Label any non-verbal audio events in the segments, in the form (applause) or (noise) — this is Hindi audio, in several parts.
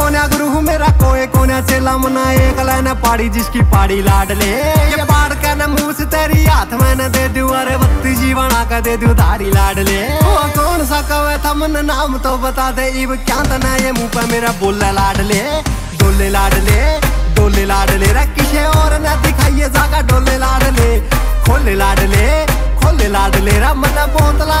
कोना गुरु, मेरा कोई कोना चेला मना एक लाइन पाड़ी जिसकी पाड़ी लाड ले। ये पाड़ के न मुँह से तेरी हाथ में न दे दू अरे बत्ती जीवना का दे दू धारी लाड ले। ओ कौन सा कवे था, मन नाम तो बता दे, इब क्या तना ये मुँह पे मेरा बोला लाड ले। डोले लाड ले, डोले लाड ले रे किसे और न दिखाइए, जागा डोले लाड ले। खोले लाड ले, खोले लाड ले रा मन बोतला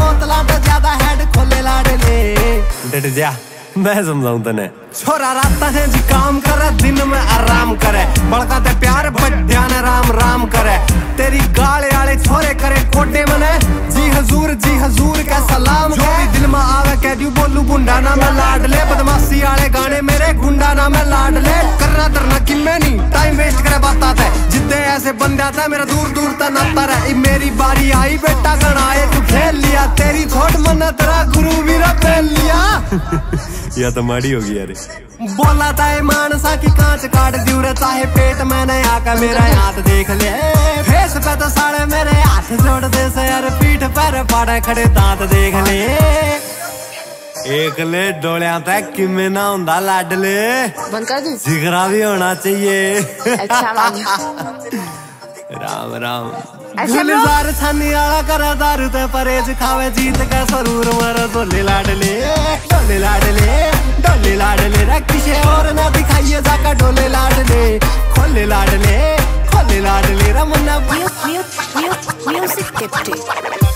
बोतला तो ज़्यादा हेड खोले लाड ले डट जा मैं समझाऊं तने छोरा रात है जी काम करे दिन में आराम करे बड़का ते प्यार बड्या ध्यान राम राम करे तेरी गाले आले छोरे करे कोटे मने दू बोलू गुंडा ना मैं लाड ले। बदमाशी आले गाने मेरे गुंडा ना मैं लाड ले। करना धरना कि मैं नहीं टाइम वेस्ट करे बात थे जितने ऐसे बंदा था मेरा दूर दूर तक नाता रहा। मेरी बारी आई बेटा गणाए तू खेल लिया। तेरी थोट मन्ना तेरा गुरु वीरा फेल लिया। (laughs) या तो माड़ी होगी यार। बोला था मानसा की कांच काट दियो रे चाहे पेट मैंने आका मेरा हाथ देख ले। फेस पे तो सारे मेरे हाथ जोड़ दे से यार पीठ पर पाड़े खड़े दांत देख ले। एक ले डोलिया तक किमे ना हुंदा लाडले बंद कर दी जिगरा भी होना चाहिए। अच्छा राम राम। गुलजार छानी आला करा दारू ते परहेज खावे जीत का सरूर मर डोले लाडले डोले लाडले डोले लाडले रे किसे और ना दिखाइए जाका डोले लाडले खोले लाडले खोले लाडले रे मुन्ना Music Tiptip.